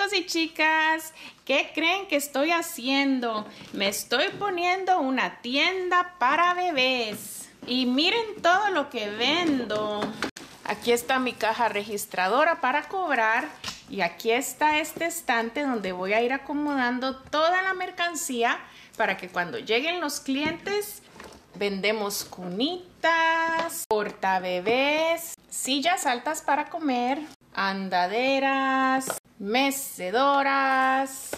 chicos y chicas, ¿qué creen que estoy haciendo? Me estoy poniendo una tienda para bebés. Y miren todo lo que vendo. Aquí está mi caja registradora para cobrar. Y aquí está este estante donde voy a ir acomodando toda la mercancía para que cuando lleguen los clientes vendemos cunitas, portabebés, sillas altas para comer, andaderas, mecedoras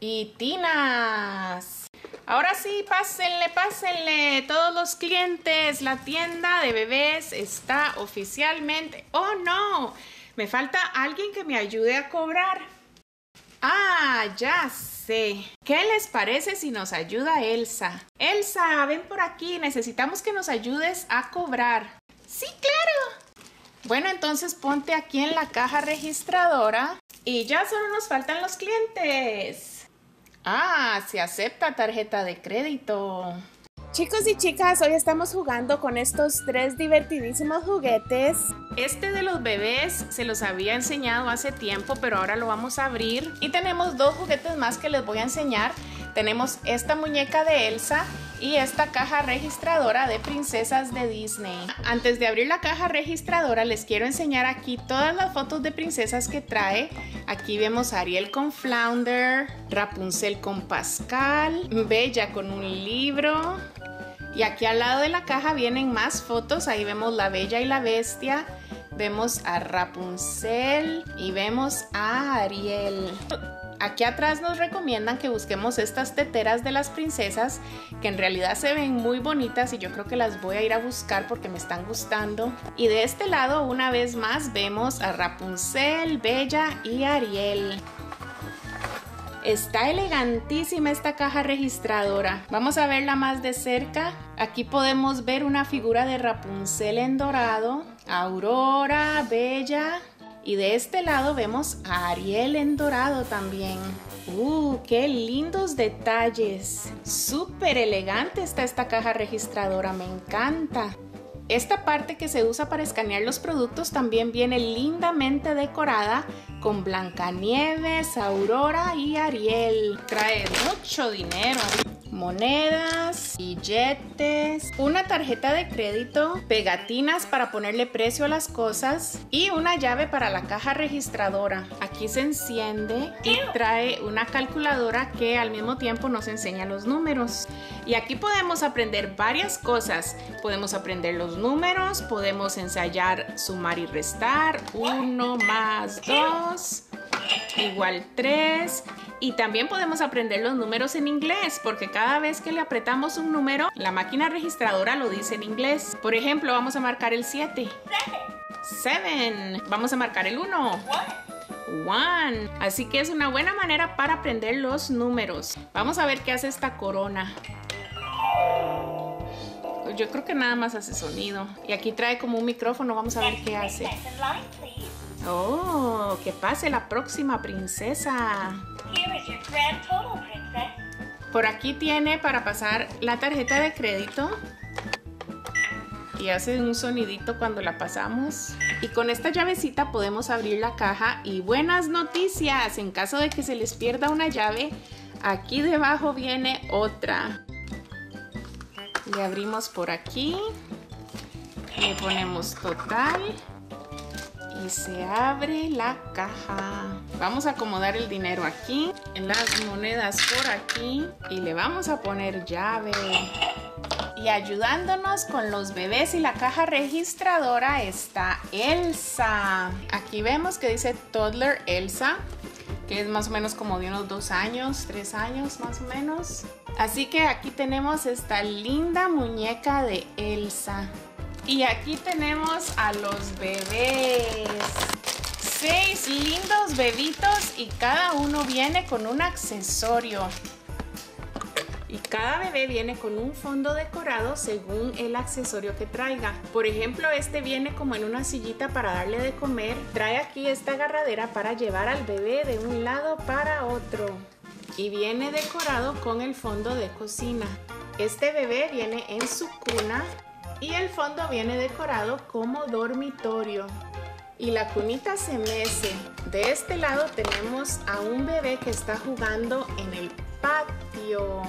y tinas. Ahora sí, pásenle, pásenle, todos los clientes. La tienda de bebés está oficialmente... ¡Oh, no! Me falta alguien que me ayude a cobrar. Ah, ya sé. ¿Qué les parece si nos ayuda Elsa? Elsa, ven por aquí. Necesitamos que nos ayudes a cobrar. Sí, claro. Bueno, entonces ponte aquí en la caja registradora y ya solo nos faltan los clientes. Ah, se acepta tarjeta de crédito. Chicos y chicas, hoy estamos jugando con estos tres divertidísimos juguetes. Este de los bebés se los había enseñado hace tiempo, pero ahora lo vamos a abrir. Y tenemos dos juguetes más que les voy a enseñar. Tenemos esta muñeca de Elsa y esta caja registradora de princesas de Disney. Antes de abrir la caja registradora les quiero enseñar aquí todas las fotos de princesas que trae. Aquí vemos a Ariel con Flounder, Rapunzel con Pascal, Bella con un libro. Y aquí al lado de la caja vienen más fotos. Ahí vemos la Bella y la Bestia. Vemos a Rapunzel y vemos a Ariel. Aquí atrás nos recomiendan que busquemos estas teteras de las princesas que en realidad se ven muy bonitas y yo creo que las voy a ir a buscar porque me están gustando. Y de este lado una vez más vemos a Rapunzel, Bella y Ariel. Está elegantísima esta caja registradora. Vamos a verla más de cerca. Aquí podemos ver una figura de Rapunzel en dorado, Aurora, Bella, y de este lado vemos a Ariel en dorado también. ¡Uh, qué lindos detalles! Súper elegante está esta caja registradora, me encanta. Esta parte que se usa para escanear los productos también viene lindamente decorada con Blancanieves, Aurora y Ariel. Trae mucho dinero monedas, billetes, una tarjeta de crédito, pegatinas para ponerle precio a las cosas y una llave para la caja registradora. Aquí se enciende y trae una calculadora que al mismo tiempo nos enseña los números. Y aquí podemos aprender varias cosas. Podemos aprender los números, podemos ensayar sumar y restar. 1 más 2 igual 3 y también podemos aprender los números en inglés porque cada vez que le apretamos un número la máquina registradora lo dice en inglés. Por ejemplo, vamos a marcar el 7. 7. Vamos a marcar el 1. 1. Así que es una buena manera para aprender los números. Vamos a ver qué hace esta corona. Yo creo que nada más hace sonido. Y aquí trae como un micrófono. Vamos a ver qué hace. Oh, que pase la próxima princesa. Por aquí tiene para pasar la tarjeta de crédito. Y hace un sonidito cuando la pasamos. Y con esta llavecita podemos abrir la caja. Y buenas noticias, en caso de que se les pierda una llave, aquí debajo viene otra. Le abrimos por aquí. Le ponemos total se abre la caja. Vamos a acomodar el dinero aquí, las monedas por aquí y le vamos a poner llave. Y ayudándonos con los bebés y la caja registradora está Elsa. Aquí vemos que dice Toddler Elsa, que es más o menos como de unos dos años, tres años más o menos. Así que aquí tenemos esta linda muñeca de Elsa. Y aquí tenemos a los bebés. Seis lindos bebitos y cada uno viene con un accesorio. Y cada bebé viene con un fondo decorado según el accesorio que traiga. Por ejemplo, este viene como en una sillita para darle de comer. Trae aquí esta agarradera para llevar al bebé de un lado para otro. Y viene decorado con el fondo de cocina. Este bebé viene en su cuna y el fondo viene decorado como dormitorio. y la cunita se mece. De este lado tenemos a un bebé que está jugando en el patio.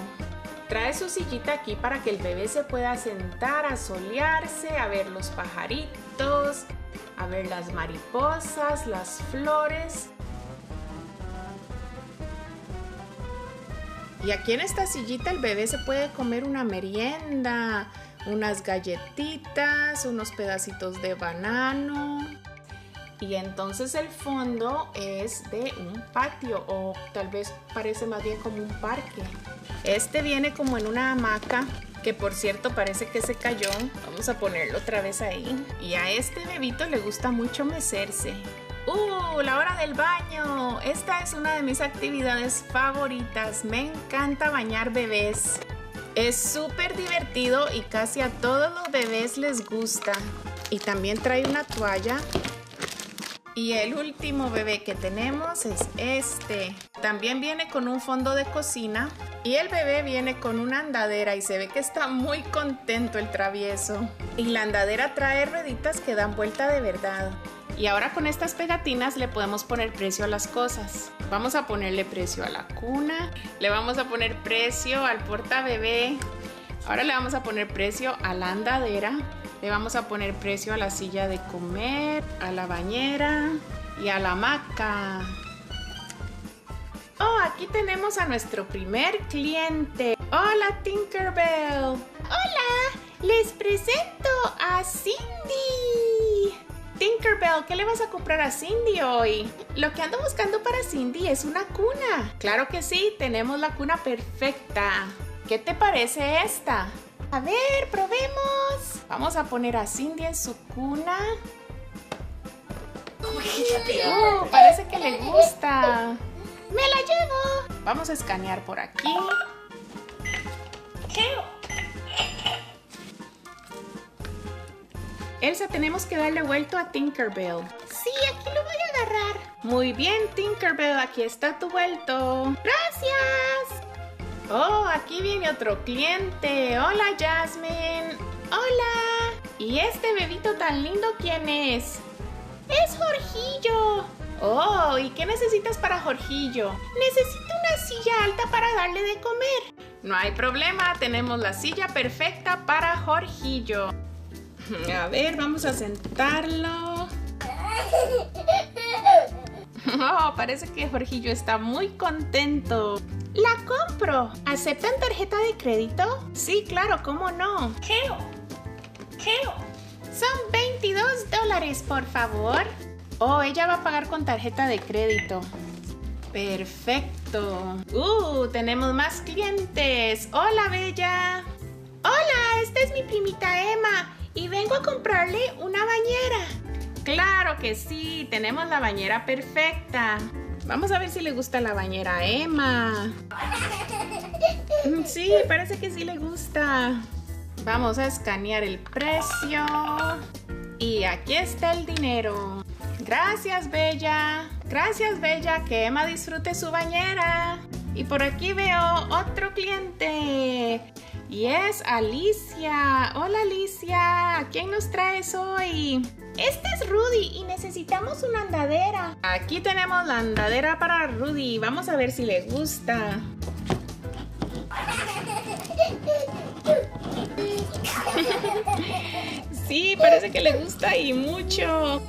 Trae su sillita aquí para que el bebé se pueda sentar a solearse, a ver los pajaritos, a ver las mariposas, las flores. Y aquí en esta sillita el bebé se puede comer una merienda, unas galletitas, unos pedacitos de banano. Y entonces el fondo es de un patio o tal vez parece más bien como un parque. Este viene como en una hamaca que por cierto parece que se cayó. Vamos a ponerlo otra vez ahí. Y a este bebito le gusta mucho mecerse. ¡Uh! La hora del baño. Esta es una de mis actividades favoritas. Me encanta bañar bebés. Es súper divertido y casi a todos los bebés les gusta. Y también trae una toalla. Y el último bebé que tenemos es este. También viene con un fondo de cocina. Y el bebé viene con una andadera y se ve que está muy contento el travieso. Y la andadera trae rueditas que dan vuelta de verdad. Y ahora con estas pegatinas le podemos poner precio a las cosas. Vamos a ponerle precio a la cuna, le vamos a poner precio al porta bebé, ahora le vamos a poner precio a la andadera, le vamos a poner precio a la silla de comer, a la bañera y a la hamaca. Oh, aquí tenemos a nuestro primer cliente. Hola Tinkerbell. Hola, les presento a Cindy. Tinkerbell, ¿qué le vas a comprar a Cindy hoy? Lo que ando buscando para Cindy es una cuna. Claro que sí, tenemos la cuna perfecta. ¿Qué te parece esta? A ver, probemos. Vamos a poner a Cindy en su cuna. Oh, parece que le gusta. Me la llevo. Vamos a escanear por aquí. Elsa, tenemos que darle vuelto a Tinkerbell. Sí, aquí lo voy a agarrar. Muy bien, Tinkerbell, aquí está tu vuelto. Gracias. Oh, aquí viene otro cliente. Hola, Jasmine. Hola. ¿Y este bebito tan lindo quién es? Es Jorgillo. Oh, ¿y qué necesitas para Jorgillo? Necesito una silla alta para darle de comer. No hay problema, tenemos la silla perfecta para Jorgillo. A ver, vamos a sentarlo. Oh, parece que Jorgillo está muy contento. La compro. ¿Aceptan tarjeta de crédito? Sí, claro, ¿cómo no? Son 22 dólares, por favor. Oh, ella va a pagar con tarjeta de crédito. Perfecto. Uh, tenemos más clientes. Hola, Bella. Vengo a comprarle una bañera. Claro que sí, tenemos la bañera perfecta. Vamos a ver si le gusta la bañera a Emma. Mm, sí, parece que sí le gusta. Vamos a escanear el precio. Y aquí está el dinero. Gracias, Bella. Gracias, Bella. Que Emma disfrute su bañera. Y por aquí veo otro cliente. Y es Alicia. Hola Alicia, ¿a quién nos traes hoy? Este es Rudy y necesitamos una andadera. Aquí tenemos la andadera para Rudy. Vamos a ver si le gusta. sí, parece que le gusta y mucho.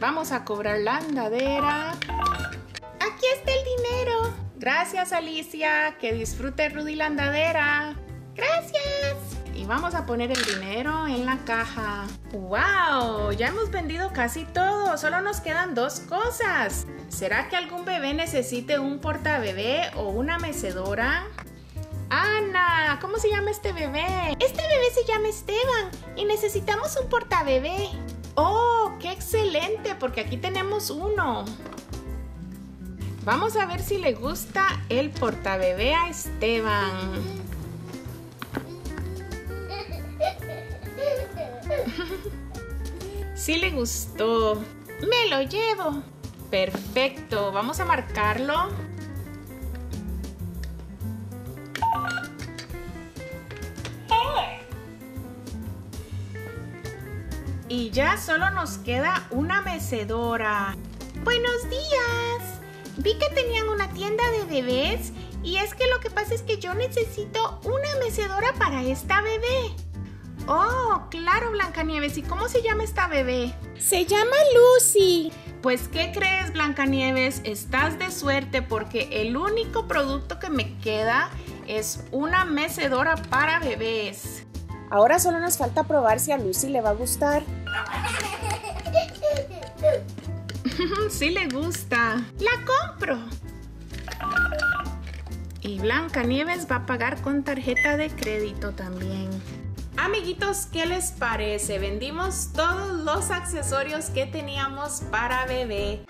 Vamos a cobrar la andadera. Aquí está el dinero. Gracias Alicia, que disfrute Rudy la andadera. Gracias. Y vamos a poner el dinero en la caja. ¡Wow! Ya hemos vendido casi todo. Solo nos quedan dos cosas. ¿Será que algún bebé necesite un portabebé o una mecedora? Ana, ¿cómo se llama este bebé? Este bebé se llama Esteban y necesitamos un portabebé. ¡Oh, qué excelente! Porque aquí tenemos uno. Vamos a ver si le gusta el portabebé a Esteban. Sí le gustó. Me lo llevo. Perfecto. Vamos a marcarlo. Y Ya solo nos queda una mecedora. Buenos días. Vi que tenían una tienda de bebés y es que lo que pasa es que yo necesito una mecedora para esta bebé. Oh, claro, Blancanieves. ¿Y cómo se llama esta bebé? Se llama Lucy. Pues, ¿qué crees, Blancanieves? Estás de suerte porque el único producto que me queda es una mecedora para bebés. Ahora solo nos falta probar si a Lucy le va a gustar. sí le gusta. La compro. Y Blancanieves va a pagar con tarjeta de crédito también. Amiguitos, ¿qué les parece? Vendimos todos los accesorios que teníamos para bebé.